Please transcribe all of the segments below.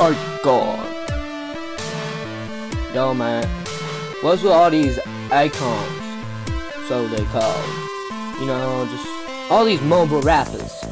Art God. Yo, man. What's with all these icons? So they call. You know, just all these mobile rappers.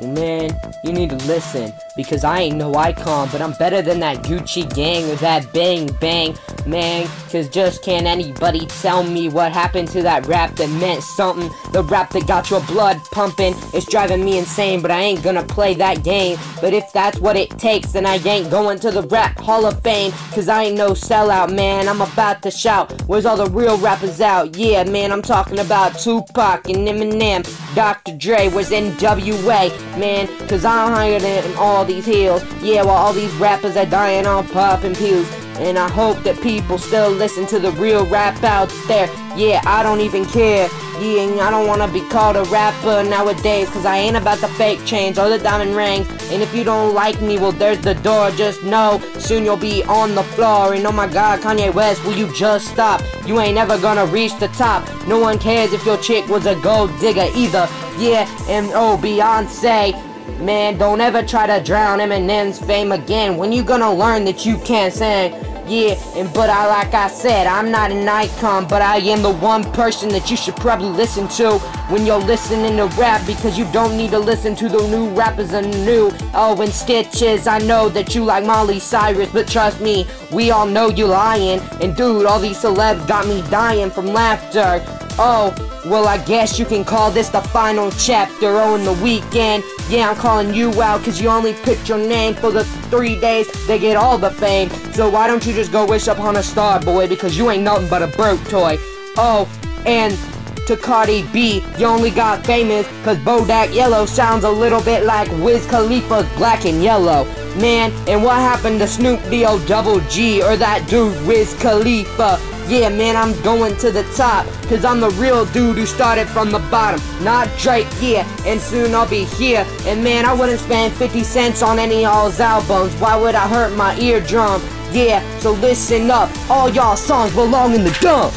Man, you need to listen because I ain't no icon, but I'm better than that Gucci gang or that Bang Bang, man. Cause just can't anybody tell me what happened to that rap that meant something. The rap that got your blood pumping It's driving me insane, but I ain't gonna play that game. But if that's what it takes, then I ain't going to the Rap Hall of Fame. Cause I ain't no sellout, man. I'm about to shout. Where's all the real rappers out? Yeah, man, I'm talking about Tupac and Eminem, Dr. Dre, where's NWA, man? Cause I'm higher than all these hills. Yeah, while all these rappers are dying on popping pills. And I hope that people still listen to the real rap out there. Yeah, I don't even care. Yeah, and I don't wanna be called a rapper nowadays. Cause I ain't about the fake chains or the diamond rings. And if you don't like me, well, there's the door. Just know soon you'll be on the floor. And oh my god, Kanye West, will you just stop? You ain't ever gonna reach the top. No one cares if your chick was a gold digger either. Yeah, and oh, Beyonce. Man, don't ever try to drown Eminem's fame again. When you gonna learn that you can't sing? Yeah, and but I like I said, I'm not an icon, but I am the one person that you should probably listen to when you're listening to rap because you don't need to listen to the new rappers and new oh and stitches. I know that you like Miley Cyrus, but trust me, we all know you lying. And dude, all these celebs got me dying from laughter. Oh, well, I guess you can call this the final chapter. on the Weeknd, yeah, I'm calling you out because you only picked your name for the three days they get all the fame. So why don't you just go wish upon a star, boy, because you ain't nothing but a broke toy. Oh, and to Cardi B, you only got famous because Bodak Yellow sounds a little bit like Wiz Khalifa's Black and Yellow. Man, and what happened to Snoop D-O Double G or that dude Wiz Khalifa? Yeah, man, I'm going to the top. Cause I'm the real dude who started from the bottom. Not Drake, yeah. And soon I'll be here. And man, I wouldn't spend 50 cents on any of y'all's albums. Why would I hurt my eardrum? Yeah, so listen up. All y'all songs belong in the dump.